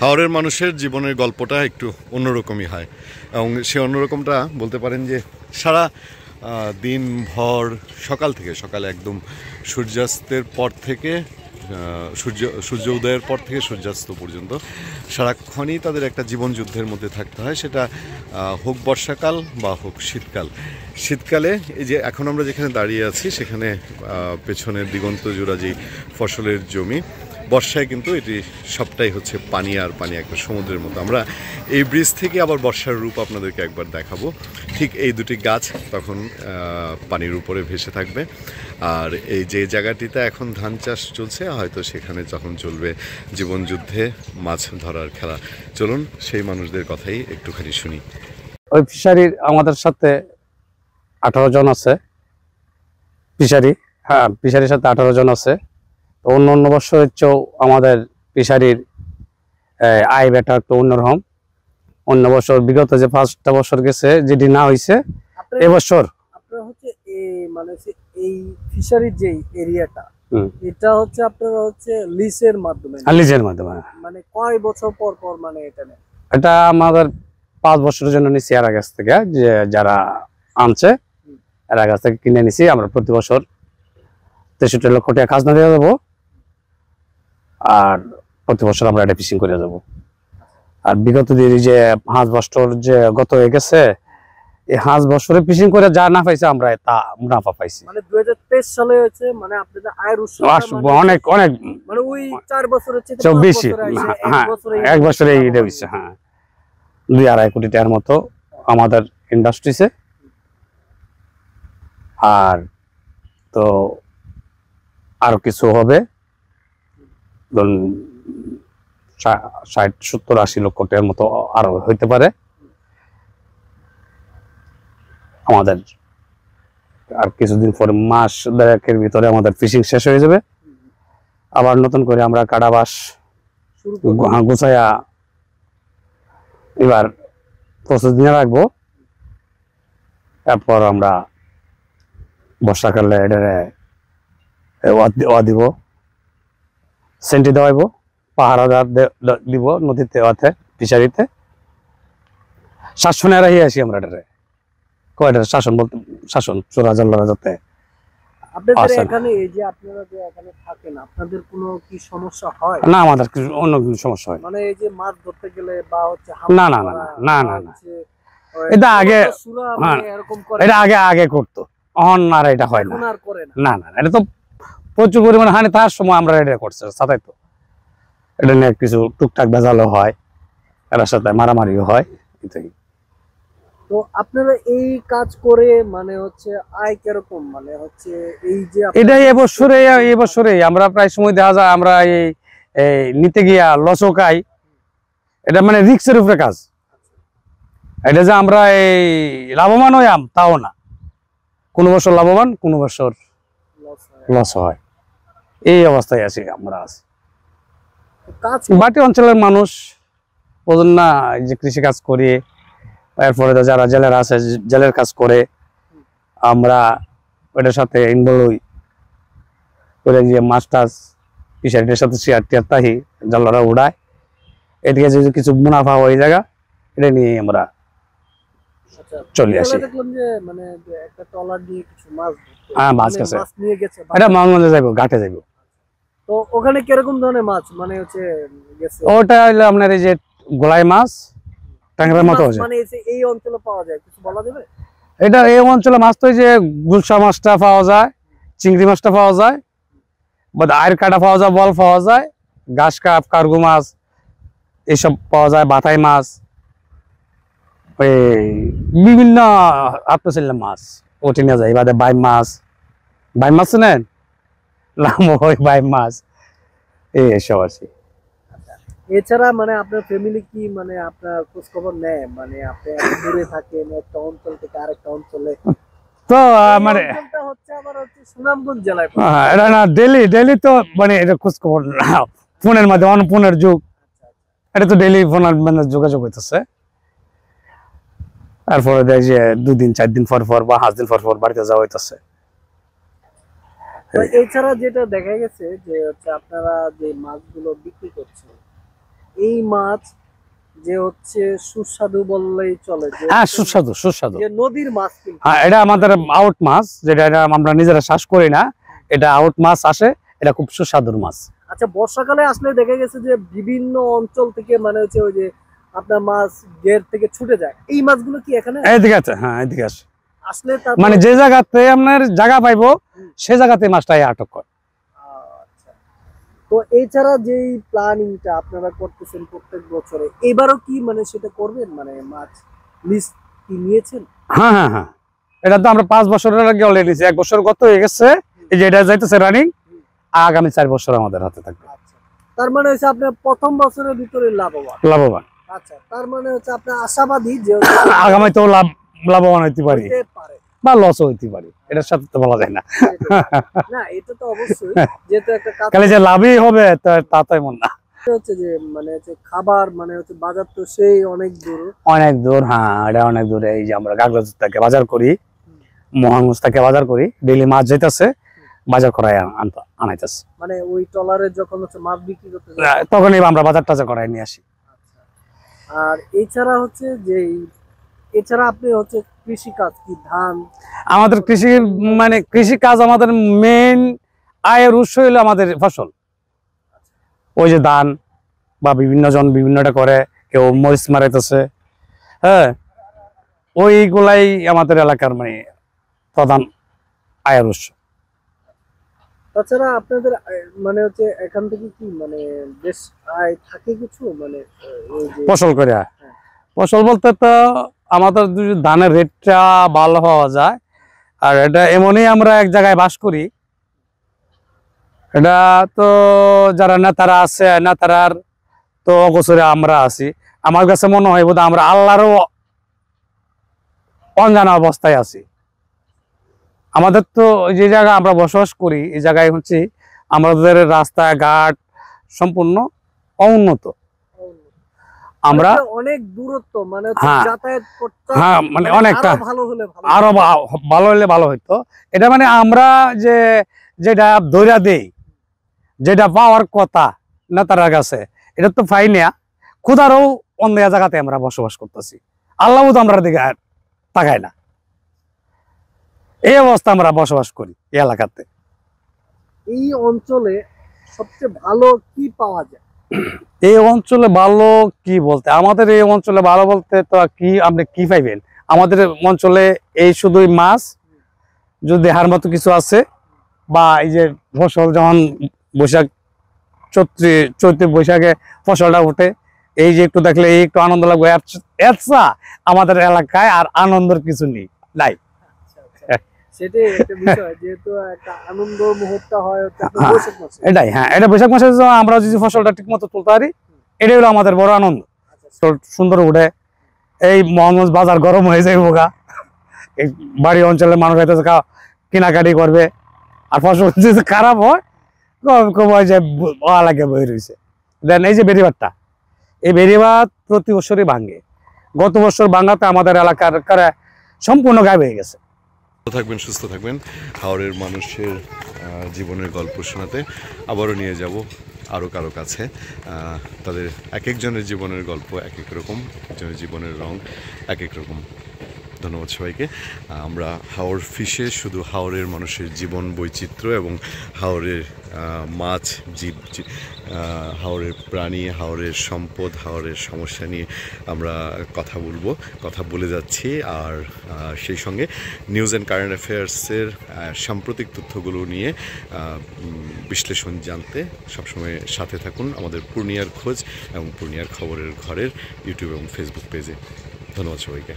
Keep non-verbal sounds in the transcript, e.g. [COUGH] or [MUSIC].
হাওড়ের মানুষের জীবনের গল্পটা একটু অন্যরকমই হয়। এবং সে অন্যরকমটা বলতে পারেন যে সারা আহ, দিনভর সকাল থেকে সকালে একদম সূর্যাস্তের পর থেকে সূর্য সূর্য উদয়ের পর থেকে সূর্যাস্ত পর্যন্ত সারাক্ষণই তাদের একটা জীবন যুদ্ধের মধ্যে থাকতে হয়। সেটা হোক বর্ষাকাল বা হোক শীতকাল। শীতকালে এই যে এখন আমরা যেখানে দাঁড়িয়ে আছি সেখানে পেছনের দিগন্ত জোড়া যেই ফসলের জমি বর্ষায় কিন্তু এটি সবটাই হচ্ছে পানি আর পানি একটা সমুদ্রের মতো। আমরা এই ব্রিজ থেকে আবার বর্ষার রূপ আপনাদেরকে একবার দেখাবো। ঠিক এই দুটি গাছ তখন পানির উপরে ভেসে থাকবে। আর এই যে জায়গাটিতে এখন ধান চাষ চলছে, হয়তো সেখানে যখন চলবে জীবন যুদ্ধে মাছ ধরার খেলা। চলুন সেই মানুষদের কথাই একটুখানি শুনি। ওই ফিশারির আমাদের সাথে আঠারো জন আছে। ফিশারি হ্যাঁ ফিশারির সাথে আঠারো জন আছে। অন্য অন্য বছরের চেয়েও আমাদের ফিশারির আয় বেটা একটু অন্যরকম। অন্য বছর বিগত যে পাঁচটা বছর গেছে যেটি না হয়েছে এবছর। আপনার হচ্ছে এই মানে এই ফিশারির যে এরিয়াটা এটা হচ্ছে আপনারা হচ্ছে লিসের মাধ্যমে। লিজের মাধ্যমে। মানে কয় বছর পর পর মানে এটা এটা আমাদের পাঁচ বছরের জন্য নিছি এরা কাছ থেকে যে যারা আনছে এরা কাছ থেকে কিনে নিছি। আমরা প্রতি বছর তেষট্টি লক্ষ টাকা খাজনা দিয়ে দেবো। আর প্রতি বছর আমরা এটা ফিশিং করে দেবো আর বিগত দিন এই যে হাঁস বছর যে গত হয়ে গেছে এই হাঁস বছরে ফিশিং করে যা না পাইছে আমরা তা মুনাফা পাইছি। মানে দুই সালে হয়েছে মানে আপনাদের আয়ের উৎস অনেক অনেক। মানে ওই বছরে হ্যাঁ বছরে এক বছরে এটা হ্যাঁ। দুই আড়াই কোটি টাকার মতো আমাদের ইন্ডাস্ট্রিতে আর তো আরও কিছু হবে। ধরুন ষাট সত্তর আশি লক্ষ টাকার মতো আরও হইতে পারে। আমাদের আর কিছুদিন পরে মাস দেড়েকের ভিতরে আমাদের ফিশিং শেষ হয়ে যাবে। আবার নতুন করে আমরা কাটাবাস। হ্যাঁ, গুছাইয়া এবার প্রস্তুত নিয়ে রাখব। এরপর আমরা বর্ষাকালে ওয়া দিব। সেন্টি দেওয়াইব পাহারা দা- দিব নদীতে ওয়াতে ফিশারিতে। শাসনে রাহি আসি আমরা এটারে। কয়টা শাসন বলতে শাসন চোরা জল্লারা যাতে আপনাদের। এখানে এই যে আপনারা যে এখানে থাকেন আপনাদের কোনো কি সমস্যা না আমাদের অন্য কিছু সমস্যা হয়। না। মানে এই যে মাছ ধরতে গেলে বা হচ্ছে না, না, না, না, না, না। এটা আগে- মানে এরকম করে এটা আগে আগে করতো। অন আর এটা হয় না না না, এটা তো প্রচুর পরিমাণে হানি তার সময় আমরা এটা করছি সাথে তো। এটা নিয়ে কিছু টুকটাক ভেজালও হয় এটার সাথে মারামারিও হয় এটাই। তো আপনারা এই কাজ করে মানে হচ্ছে আয় কীরকম? মানে হচ্ছে এই যে এটাই এবছরে এবছরে আমরা প্রায় সময় দেখা যায় আমরা এই নিতে গিয়া লসও খাই। এটা মানে রিক্সের উপরে কাজ। এটা যে আমরা এই লাভবান হইয়াম তাও না। কোনো বছর লাভবান কোনো বছর লস হয়। এই অবস্থায় আছি আমরা আছি। বাটি অঞ্চলের মানুষ বোঝেন না যে কৃষি কাজ করি এরপরে তো যারা জেলের আছে জেলের কাজ করে আমরা ওটার সাথে ইনভলভ হই। যে মাছ টাছ ফিশারিটার সাথে শেয়ার টিয়ার তাহি জালরা উড়ায়। এদিকে যদি কিছু মুনাফা হয়ে জায়গা এটা নিয়ে আমরা আচ্ছা, চলে আসি। মানে একটা ট্রলার দিয়ে কিছু মাছ। হ্যাঁ, মাছ মানে। মাছ গেছে এটা যাইব ঘাটে যাইব। তো ওখানে কীরকম ধরনের মাছ? মানে হচ্ছে ওটা হলো আপনার এই যে গোলাই মাছ ট্যাংরার মতো হচ্ছে মানে এই যে এই অঞ্চলে পাওয়া যায় কিছু বলা যাবে? এটা এই অঞ্চলে মাছ তো যে গুলশা মাছটা পাওয়া যায় চিংড়ি মাছটা পাওয়া যায় বা আয়ের কাটা পাওয়া যায় বল পাওয়া যায় ঘাস কাপ কার্গো মাছ এসব পাওয়া যায় বাতাই মাছ ওই বিভিন্ন আত্মশৈল্য মাছ। ওটি নিয়ে যায় এবারে বাই মাছ। বাই মাছ নেন নাম ওই বাই মাছ। এই এসব এছাড়া মানে আপনার ফ্যামিলি কি মানে আপনার খোঁজ খবর নেয়? মানে আপনি দূরে থাকেন একটা অঞ্চল থেকে আরেকটা অঞ্চলে। তো মানে হচ্ছে সুনামগঞ্জ জেলায় হ্যাঁ, এটা না ডেলি ডেলি তো মানে এটা খোঁজ খবর না। ফোনের মাধ্যমে অন ফোনের যুগ। এটা তো ডেলি ফোনের মানে যোগাযোগ হইতেছে। তারপরে দেখ যে দুদিন চার দিন পর পর বা পাঁচ দিন পর পর বাড়িতে যাওয়া হইতেছে। এছাড়া যেটা দেখা গেছে যে হচ্ছে আপনারা যে মাছগুলো বিক্রি করছেন এই মাছ যে হচ্ছে সুস্বাদু বললেই চলে হ্যাঁ সুস্বাদু সুস্বাদু। যে নদীর মাছ হ্যাঁ এটা আমাদের আউট মাছ যেটা এটা আমরা নিজেরা শ্বাস করি না এটা আউট মাছ আসে এটা খুব সুস্বাদুর মাছ। আচ্ছা বর্ষাকালে আসলে দেখা গেছে যে বিভিন্ন অঞ্চল থেকে মানে হচ্ছে ওই যে আপনার মাছ গের থেকে ছুটে যায়। এই মাছগুলো কি এখানে এদিকে আছে হ্যাঁ এদিকে আছে। আসলে মানে যে জায়গাতে আপনার জায়গা পাইবো সে জায়গাতে মাছটাই আটক করে। আচ্ছা। তো এছাড়া যেই প্ল্যানিংটা আপনারা করতেছেন প্রত্যেক বছরে এবারও কি মানে সেটা করবেন? মানে মাছ লিস্ট কি নিয়েছেন? হ্যাঁ হ্যাঁ হ্যাঁ। এটা তো আমরা পাঁচ বছরের আগে অলরেডি নিয়েছি। এক বছর গত হয়ে গেছে এই যে এটা যাইতেছে রানিং আগামী চার বছর আমাদের হাতে থাকবে। আচ্ছা। তার মানে হচ্ছে আপনার প্রথম বছরের ভিতরে লাভবান। লাভবান। আচ্ছা তার মানে হচ্ছে আশাবাদী যে [COUGHS] লাভ লাভবান হইতে পারি। বা লসও হইতে পারি। এটার সাথে তো বলা যায় না। না এটা তো অবশ্যই যেহেতু একটা খালি যে লাভই হবে তা- তা তো এমন না। হচ্ছে যে মানে হচ্ছে খাবার মানে হচ্ছে বাজার তো সেই অনেক দূর। অনেক দূর হ্যাঁ এটা অনেক দূরে। এই যে আমরা থেকে বাজার করি মোহনগঞ্জ থেকে বাজার করি ডেলি মাছ যাইতেছে বাজার করাই আনাইতেছে। মানে ওই ট্রলারে যখন হচ্ছে মাছ বিক্রি করতে যায় তখনই আমরা বাজার টাজার করাই নিয়ে আসি। আর এছাড়া হচ্ছে যে এছাড়া আপনি হচ্ছে কৃষি কাজ কি, ধান? আমাদের কৃষি মানে কৃষি কাজ আমাদের মেন আয়ের উৎস হলো আমাদের ফসল। ওই যে ধান বা বিভিন্ন জন বিভিন্নটা করে, কেউ মরিচ মারাইতেছে হ্যাঁ? ওইগুলাই আমাদের এলাকার মানে প্রধান আয়ের উৎস। তাছাড়া আপনাদের মানে হচ্ছে এখান থেকে কি মানে বেশ আয় থাকে কিছু? মানে ফসল করে ফসল বলতে তো আমাদের ধানের রেটটা ভালো হওয়া যায় আর এটা এমনই আমরা এক জায়গায় বাস করি। এটা তো যারা নেতারা আছে নেতারার তো অগোচরে আমরা আছি। আমার কাছে মনে হয় বোধ আমরা আল্লাহরও অঞ্জানা অবস্থায় আছি। আমাদের তো যে জায়গা আমরা বসবাস করি এই জায়গায় হচ্ছে আমাদের রাস্তাঘাট সম্পূর্ণ অনুন্নত। আমরা মানে অনেক দূরত্ব মানে হ্যাঁ। হ্যাঁ মানে অনেকটা। আরও ভালো হলে ভালো। হইতো। এটা মানে আমরা যে যেটা ধৈর্য দেই যেটা পাওয়ার কথা নেতার কাছে এটা তো পাই না। ক্ষুধারও অন্য জায়গাতে আমরা বসবাস করতেছি। আল্লাহ তো আমরা দিকে তাকাই না। এই অবস্থা আমরা বসবাস করি এই এলাকাতে। এই অঞ্চলে সবচেয়ে ভালো কি পাওয়া যায়? এই অঞ্চলে ভালো কি বলতে? আমাদের এই অঞ্চলে ভালো বলতে তো কি আপনি কি পাইবেন? আমাদের অঞ্চলে এই শুধুই মাছ যদি দেহার মতো কিছু আছে বা এই যে ফসল যেমন বৈশাখ চৈত্রে চৈত্র বৈশাখে ফসলটা ওঠে এই যে একটু দেখলে এই একটু আনন্দ লাগবে। আমাদের এলাকায় আর আনন্দের কিছু নেই নাই। সেটাই একটা বিষয় যেহেতু একটা আনন্দ মুহূর্ত হয় এটাই হ্যাঁ এটা বৈশাখ মাসে আমরা যদি ফসলটা ঠিক মতো তুলতে পারি এটাই হলো আমাদের বড় আনন্দ। আচ্ছা, সুন্দর উঠে এই মোহাম্মদ বাজার গরম হয়ে যায় বোকা এই বাড়ি অঞ্চলের মানুষ হয়তো কেনাকাটি করবে আর ফসল যদি খারাপ হয় যে লাগে বই রয়েছে। দেন এই যে বেরিবারটা এই বেরিবার প্রতি বছরই ভাঙে। গত বছর ভাঙাতে আমাদের এলাকার কারা সম্পূর্ণ গায়ে হয়ে গেছে। থাকবেন, সুস্থ থাকবেন। হাওড়ের মানুষের জীবনের গল্প শোনাতে আবারও নিয়ে যাব আরও কারও কাছে। তাদের এক একজনের জীবনের গল্প, এক এক রকম। একজনের জীবনের রং, এক এক রকম। ধন্যবাদ সবাইকে। আমরা হাওড় ফিশে শুধু হাওড়ের মানুষের জীবন বৈচিত্র্য এবং হাওড়ের আহ, মাছ জীব হাওড়ের প্রাণী হাওড়ের সম্পদ হাওড়ের সমস্যা নিয়ে আমরা কথা বলব কথা বলে যাচ্ছি। আর সেই সঙ্গে নিউজ অ্যান্ড কারেন্ট অ্যাফেয়ার্সের সাম্প্রতিক তথ্যগুলো নিয়ে বিশ্লেষণ জানতে সবসময় সাথে থাকুন আমাদের পূর্ণিয়ার খোঁজ এবং পূর্ণিয়ার খবরের ঘরের ইউটিউব এবং ফেসবুক পেজে। ধন্যবাদ সবাইকে।